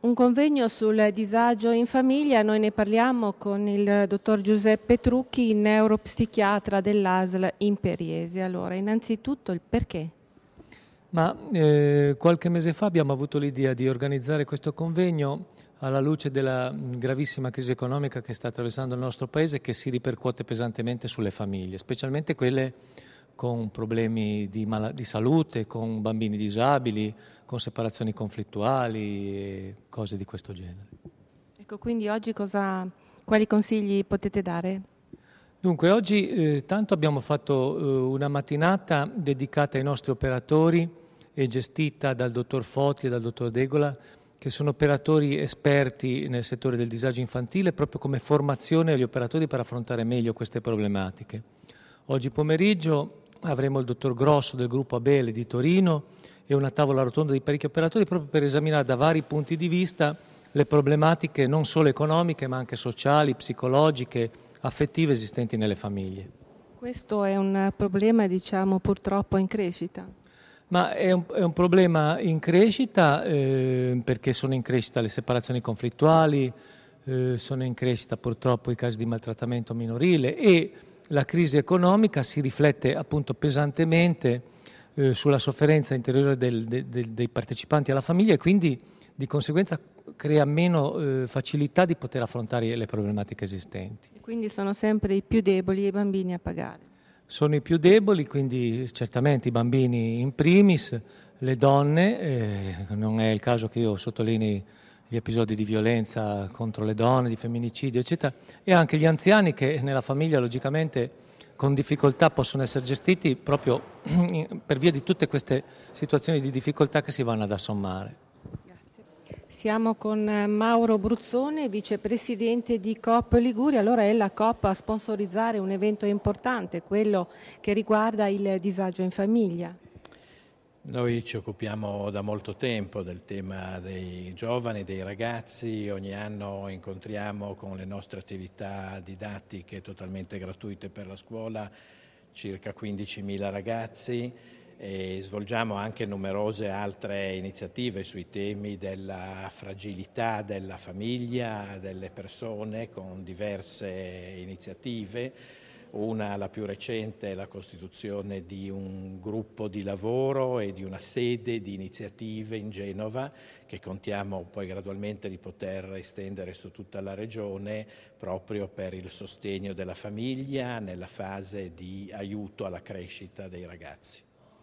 Un convegno sul disagio in famiglia, noi ne parliamo con il dottor Giuseppe Trucchi, neuropsichiatra dell'ASL Imperiesi. Allora, innanzitutto il perché? Ma eh, qualche mese fa abbiamo avuto l'idea di organizzare questo convegno alla luce della gravissima crisi economica che sta attraversando il nostro Paese che si ripercuote pesantemente sulle famiglie, specialmente quelle con problemi di, mal- di salute, con bambini disabili, con separazioni conflittuali e cose di questo genere. Ecco, quindi oggi cosa, quali consigli potete dare? Dunque, oggi eh, tanto abbiamo fatto eh, una mattinata dedicata ai nostri operatori e gestita dal dottor Foti e dal dottor Degola, che sono operatori esperti nel settore del disagio infantile, proprio come formazione agli operatori per affrontare meglio queste problematiche. Oggi pomeriggio avremo il dottor Grosso del gruppo Abele di Torino e una tavola rotonda di parecchi operatori proprio per esaminare da vari punti di vista le problematiche non solo economiche ma anche sociali, psicologiche, affettive esistenti nelle famiglie. Questo è un problema diciamo purtroppo in crescita? Ma è un, è un problema in crescita eh, perché sono in crescita le separazioni conflittuali, eh, sono in crescita purtroppo i casi di maltrattamento minorile e la crisi economica si riflette appunto pesantemente eh, sulla sofferenza interiore del, de, de, dei partecipanti alla famiglia e quindi di conseguenza crea meno eh, facilità di poter affrontare le problematiche esistenti. E quindi sono sempre i più deboli i bambini a pagare. Sono i più deboli, quindi certamente i bambini in primis, le donne, eh, non è il caso che io sottolinei gli episodi di violenza contro le donne, di femminicidio, eccetera, e anche gli anziani che nella famiglia logicamente con difficoltà possono essere gestiti proprio per via di tutte queste situazioni di difficoltà che si vanno ad assommare. Grazie. Siamo con Mauro Bruzzone, vicepresidente di COP Liguria. Allora è la COP a sponsorizzare un evento importante, quello che riguarda il disagio in famiglia. Noi ci occupiamo da molto tempo del tema dei giovani, dei ragazzi, ogni anno incontriamo con le nostre attività didattiche totalmente gratuite per la scuola circa 15.000 ragazzi e svolgiamo anche numerose altre iniziative sui temi della fragilità della famiglia, delle persone con diverse iniziative una, la più recente, è la costituzione di un gruppo di lavoro e di una sede di iniziative in Genova che contiamo poi gradualmente di poter estendere su tutta la regione proprio per il sostegno della famiglia nella fase di aiuto alla crescita dei ragazzi.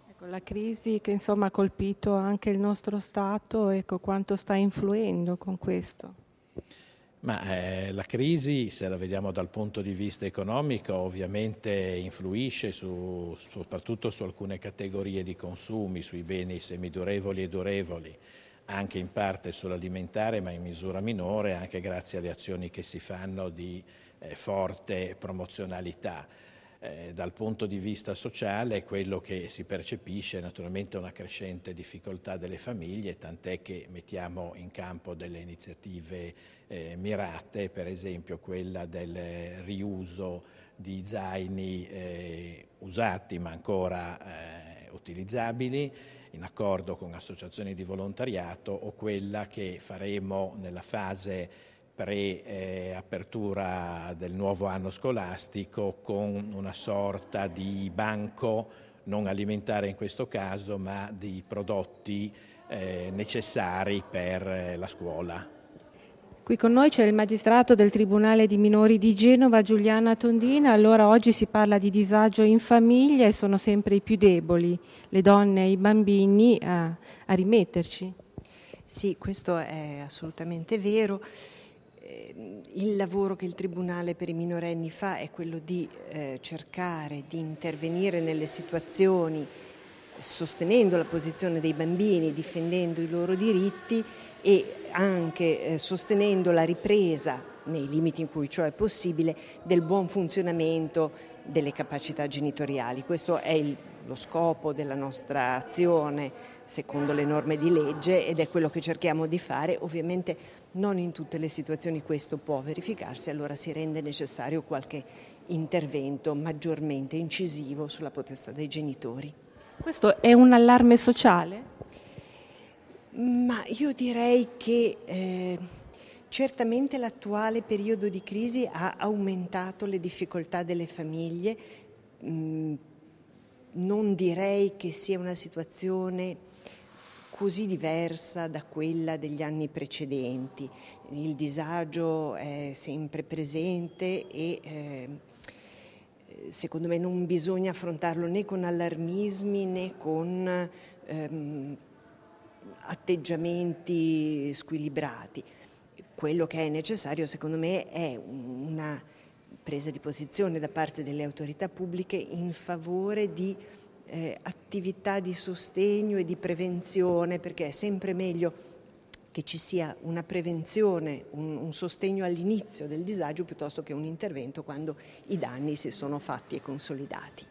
Ecco, la crisi che insomma ha colpito anche il nostro Stato, ecco, quanto sta influendo con questo? Ma eh, la crisi, se la vediamo dal punto di vista economico, ovviamente influisce su, soprattutto su alcune categorie di consumi, sui beni semidurevoli e durevoli, anche in parte sull'alimentare, ma in misura minore, anche grazie alle azioni che si fanno di eh, forte promozionalità. Eh, dal punto di vista sociale quello che si percepisce naturalmente una crescente difficoltà delle famiglie, tant'è che mettiamo in campo delle iniziative eh, mirate, per esempio quella del riuso di zaini eh, usati ma ancora eh, utilizzabili in accordo con associazioni di volontariato o quella che faremo nella fase pre-apertura del nuovo anno scolastico con una sorta di banco non alimentare in questo caso, ma di prodotti eh, necessari per eh, la scuola. Qui con noi c'è il magistrato del Tribunale di Minori di Genova, Giuliana Tondina. Allora oggi si parla di disagio in famiglia e sono sempre i più deboli, le donne e i bambini, a, a rimetterci. Sì, questo è assolutamente vero. Ehm, il lavoro che il Tribunale per i minorenni fa è quello di eh, cercare di intervenire nelle situazioni sostenendo la posizione dei bambini, difendendo i loro diritti e anche eh, sostenendo la ripresa, nei limiti in cui ciò è possibile, del buon funzionamento delle capacità genitoriali. Questo è il, lo scopo della nostra azione secondo le norme di legge ed è quello che cerchiamo di fare. Ovviamente non in tutte le situazioni questo può verificarsi, allora si rende necessario qualche intervento maggiormente incisivo sulla potestà dei genitori. Questo è un allarme sociale? Ma io direi che eh, certamente l'attuale periodo di crisi ha aumentato le difficoltà delle famiglie. Mm, non direi che sia una situazione così diversa da quella degli anni precedenti. Il disagio è sempre presente e eh, secondo me non bisogna affrontarlo né con allarmismi né con ehm, atteggiamenti squilibrati. Quello che è necessario secondo me è una presa di posizione da parte delle autorità pubbliche in favore di eh, attività di sostegno e di prevenzione, perché è sempre meglio che ci sia una prevenzione, un, un sostegno all'inizio del disagio piuttosto che un intervento quando i danni si sono fatti e consolidati.